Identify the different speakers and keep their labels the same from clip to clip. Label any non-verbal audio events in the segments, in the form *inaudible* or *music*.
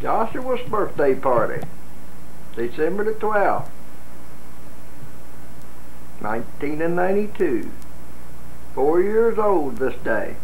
Speaker 1: Joshua's birthday party, December the 12th, 1992. Four years old this day.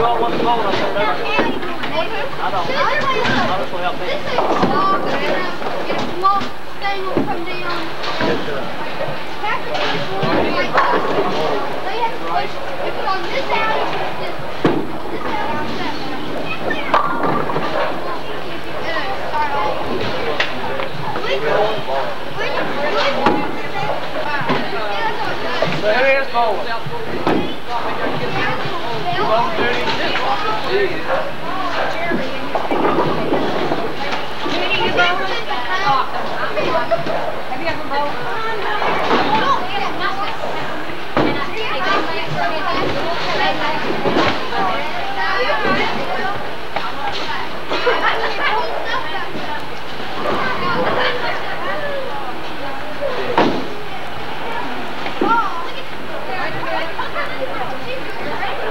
Speaker 2: You? I don't.
Speaker 3: Start all over. We can, we can, we can. Yeah, that's all it does.
Speaker 2: So here is bowling. Bowling duty.
Speaker 3: Have you ever bowled?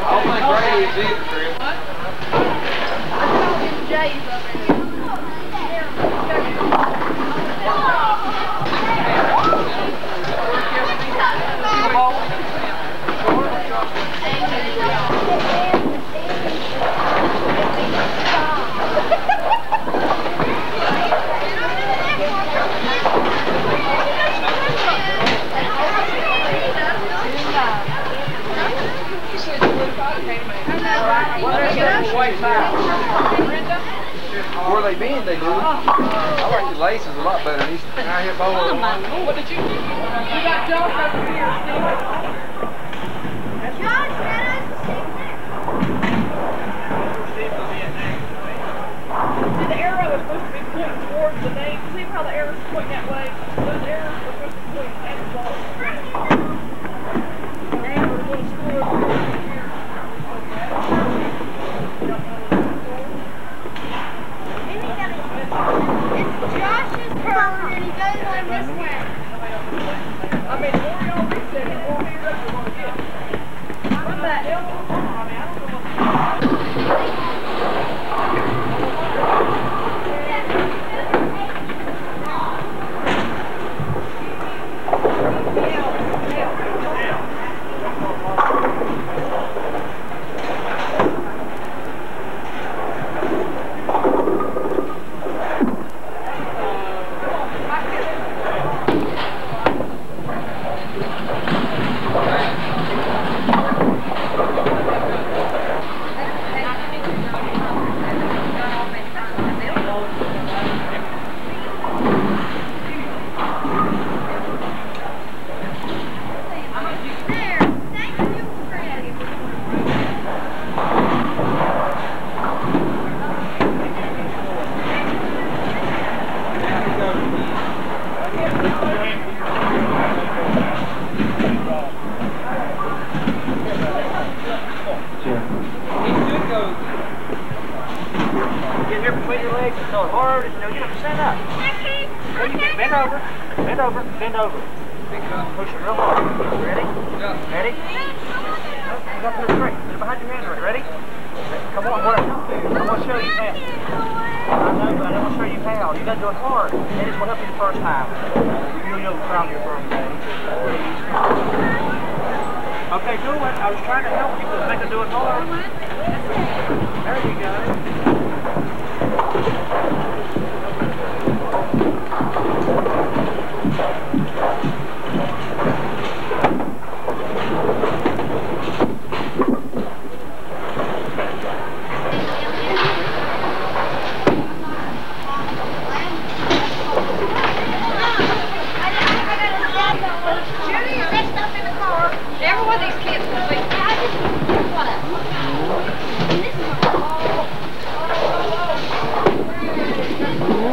Speaker 2: I don't think Ray is either, Chris. Come on. Well, there's some white towels. Where they bend, they do. I like the laces a lot better than these. I hit bowling. Oh, what did you do? You got Josh over here,
Speaker 4: See, the arrow is supposed to be pointing towards the name. See how the arrow's pointing that way? Those arrows are supposed to be point at the ball. They have a little score over here.
Speaker 3: Josh's turn goes this way.
Speaker 4: I mean, the more y'all reset it, the more heroes you're gonna get. Run that elbow. I mean, I don't know what.
Speaker 3: There. Thank you, Fred.
Speaker 2: Get here between your legs and throw it hard. And, you know, get up, stand up. There you go. Bend over. Bend over. Bend over. Push it real hard. Ready? Yeah. Ready? You got to it straight. Put it behind your hands. right. Ready? Come on, what? I'm going to show you how. I know, but I'm going to show you how. You got to do it hard. And it's going to help you the first time. You'll you'll crown your birthday. Okay, do it. I was trying to help you, but make her do it hard. There you go.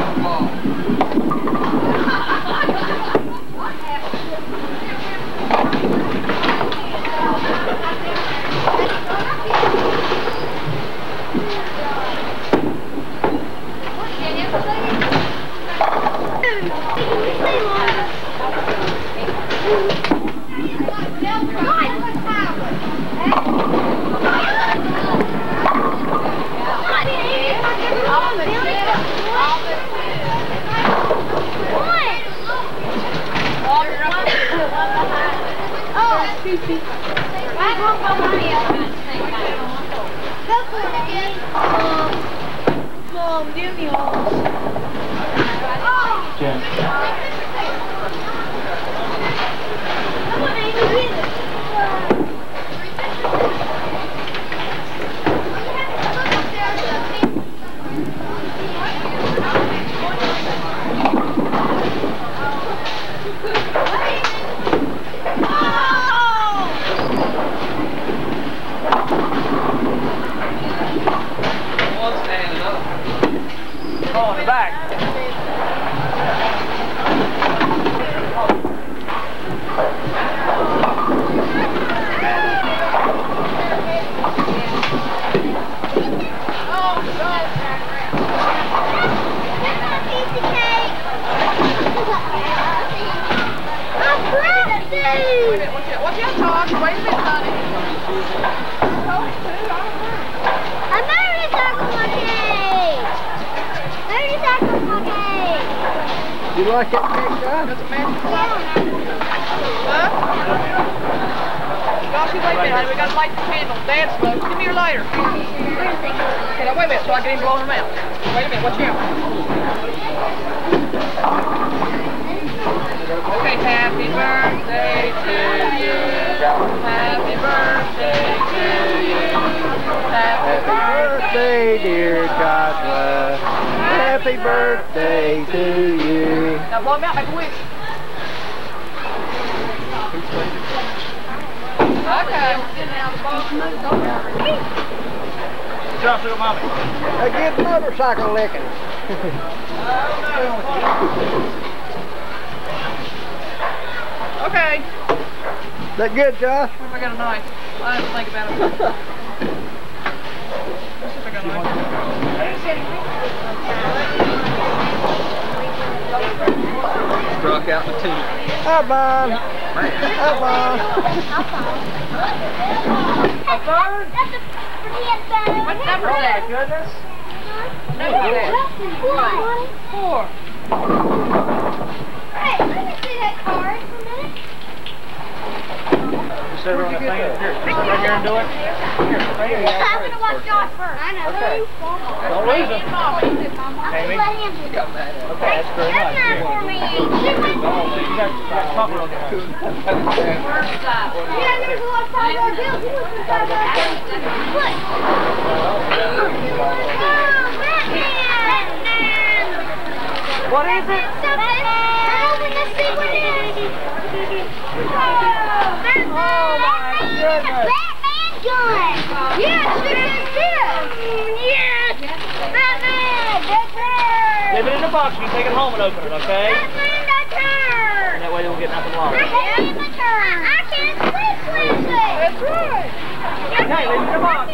Speaker 2: Oh,
Speaker 1: You like it, John?
Speaker 4: Huh? Gosh, wait a minute. We gotta light the candle. Dad smokes. Give me your lighter. Okay, now wait a minute so I can even blow them out. Wait a minute, watch out. Birthday,
Speaker 1: dear Joshua. Happy birthday to you.
Speaker 4: Now blow them out, make a wish. Okay.
Speaker 2: Josh, look at mommy.
Speaker 1: A good motorcycle licking.
Speaker 4: Okay.
Speaker 1: That good, Josh?
Speaker 4: What if I got a knife? I have to think about it. *laughs* Let's see if I got a knife.
Speaker 2: Struck out the tooth.
Speaker 1: Hi, Bon. Hi, Bon.
Speaker 4: What number is that?
Speaker 2: Goodness.
Speaker 4: Number is that? Four.
Speaker 3: Hey, let me see that card for a minute.
Speaker 2: Right here and do it.
Speaker 3: I'm gonna watch Josh first. I know.
Speaker 2: Don't lose
Speaker 3: me. Yeah, there's a lot of!
Speaker 2: What is it?
Speaker 3: Something. Open this see what it is. Oh,
Speaker 2: my goodness.
Speaker 3: Batman gun. Yes, this is this. Yes. Batman. Batman.
Speaker 2: Leave it the box. You can take it home and open it, okay?
Speaker 3: Batman, the turn.
Speaker 2: And that way they won't get nothing wrong.
Speaker 3: I can't my turn. I can't switch with it.
Speaker 4: That's right.
Speaker 2: Okay, leave it in the box.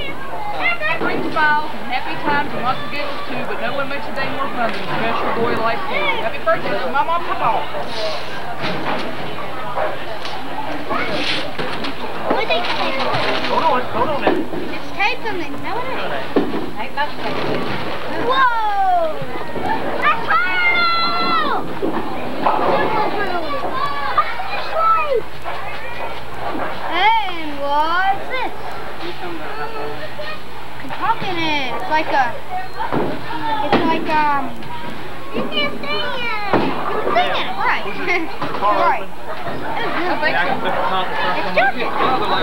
Speaker 4: Bring smiles and happy times and lots of giggles too, but no one makes a day more fun than a special boy like you. Happy birthday to Mama Papa.
Speaker 3: What are they say?
Speaker 2: Hold on, hold on a minute.
Speaker 3: It's tape something. No, it ain't. Ain't nothing tape. Whoa! A turtle! And what's this? Talking it. It's like a. It's like um. You can sing it. You can sing it, right?
Speaker 2: Car *laughs*
Speaker 3: right.
Speaker 2: open.
Speaker 4: I think
Speaker 2: Yeah, I can
Speaker 4: so.
Speaker 2: put the conference
Speaker 3: It's
Speaker 2: room.
Speaker 3: talking.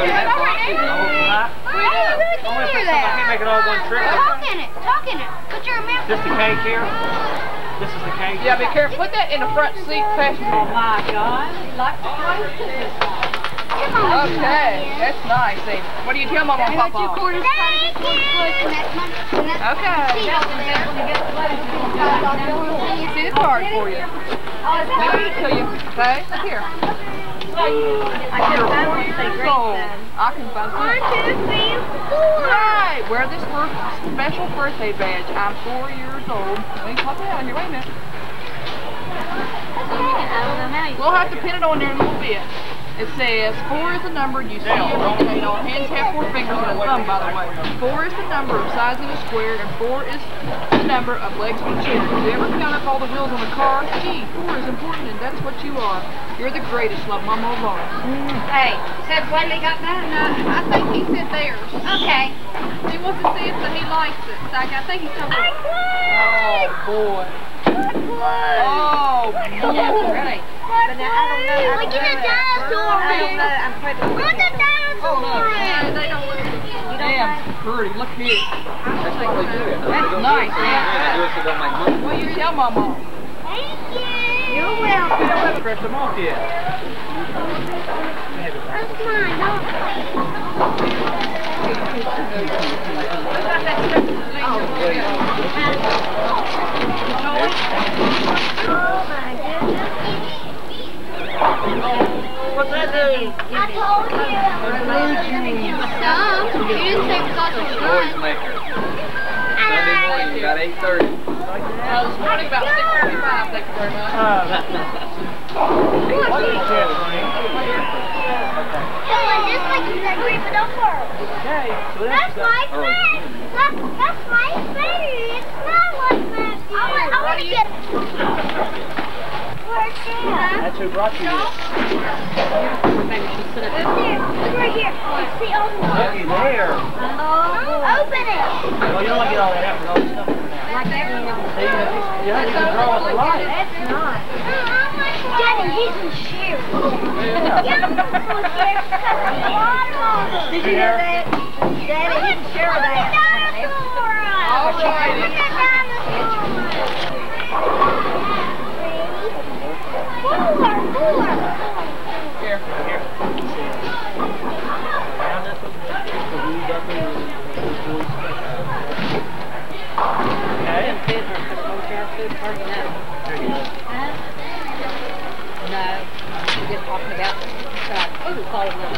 Speaker 3: Is it all right?
Speaker 2: Huh?
Speaker 3: I really can
Speaker 2: Only if
Speaker 3: hear
Speaker 2: it's- I can't
Speaker 3: that.
Speaker 2: make it all one trip.
Speaker 3: Talking it. Talking it. Put your mouth.
Speaker 2: This the cake here? This is the cake?
Speaker 4: Yeah, be careful. Put that in the front seat passenger.
Speaker 3: Come on.
Speaker 4: Okay, that's nice. See, what do you tell Mama and Papa?
Speaker 3: Thank you. And that's my, and that's
Speaker 4: Okay.
Speaker 3: seat over there.
Speaker 4: See the card for you. Let me to you. Okay, look here. You're four years old. I can find
Speaker 3: One, two, three, four.
Speaker 4: Right, wear this special birthday badge. I'm four years old. Let me pop it out here. Wait a minute. We'll have to pin it on there in a little bit. It says, four is the number you see and rotate on. Hands have four fingers and a thumb, by the way. Four is the number of sides of a square, and four is the number of legs of a chair. Have you ever count up all the wheels on a car? Gee, four is important, and that's what you are. You're the greatest, love Mama Laura.
Speaker 3: Hey, said Wadley got that?
Speaker 4: No, I think he said theirs.
Speaker 3: Okay.
Speaker 4: He wants to see it, if he likes it. So I I think he's talking
Speaker 3: I
Speaker 4: Oh, boy.
Speaker 3: Look
Speaker 4: Oh,
Speaker 3: at the dinosaur. Look at the
Speaker 4: Oh, no.
Speaker 3: dinosaur.
Speaker 4: They don't look Damn, pretty. Look here.
Speaker 5: That's what they do.
Speaker 4: That's nice,
Speaker 5: Yeah, they do it so they don't.
Speaker 4: Well, you tell Mama.
Speaker 3: Thank you. You're
Speaker 2: You
Speaker 3: welcome.
Speaker 2: don't have to scratch them off yet.
Speaker 3: That's mine. Oh my goodness.
Speaker 2: What's that do?
Speaker 3: I told you. Some. You didn't say it was
Speaker 5: Noise
Speaker 3: done.
Speaker 5: maker. Sunday morning, about eight thirty.
Speaker 4: This morning about 6.45, thank you very much.
Speaker 2: What is
Speaker 3: That's my friend. That, that's my friend. It's not like that. I want to get. Where's?
Speaker 2: That's who brought you
Speaker 3: here. Look right here. It's the old one.
Speaker 2: Looky there.
Speaker 3: Oh, open it.
Speaker 2: Well, you don't want to get all that out with all this stuff in there.
Speaker 3: Like.
Speaker 2: See, you have to draw the light.
Speaker 3: That's not. Daddy, he's in shoes. Yeah, I'm so scared the water.
Speaker 2: Did you hear that?
Speaker 3: Daddy, he's sure of that.
Speaker 4: All right.
Speaker 3: Look at dinosaur.
Speaker 2: Here, here. Round this one. Okay.
Speaker 6: No, we're just talking about, uh, what do we call it now?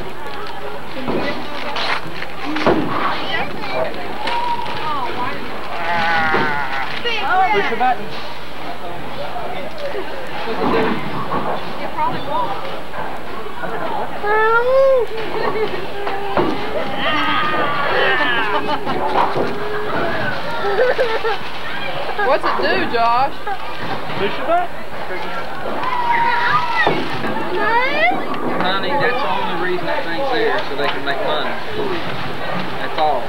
Speaker 2: Push the button.
Speaker 4: Probably won't. What's it do, Josh?
Speaker 2: The button.
Speaker 5: Honey, that's the only reason that thing's there, so they can make money. That's all.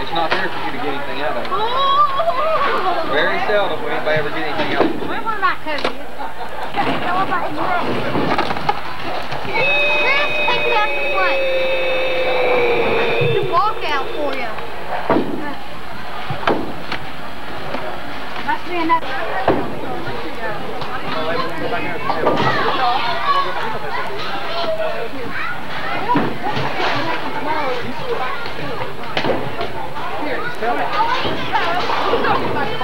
Speaker 5: It's not there for you to get anything out of. Very seldom will anybody ever get anything out of it.
Speaker 3: Where were my coats? Go about his leg. Let's take it out the plate. The walk out for you. Must be enough.
Speaker 4: Josh, you can go.
Speaker 2: Right back.
Speaker 6: This is just on a piece of film we have here.
Speaker 4: Here, Josh.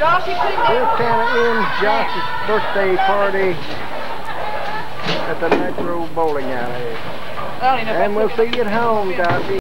Speaker 1: this kind of ends Josh's birthday party at the Metro Bowling Alley.
Speaker 4: I don't even know if
Speaker 1: And we'll see you at home, Dodgy.